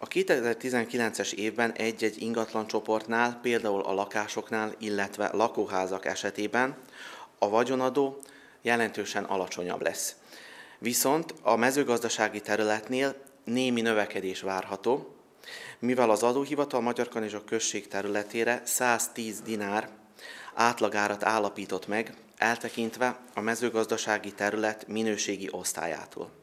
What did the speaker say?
A 2019-es évben egy-egy ingatlan csoportnál, például a lakásoknál, illetve lakóházak esetében a vagyonadó jelentősen alacsonyabb lesz. Viszont a mezőgazdasági területnél némi növekedés várható, mivel az adóhivatal Magyar Kanizsok község területére 110 dinár átlagárat állapított meg, eltekintve a mezőgazdasági terület minőségi osztályától.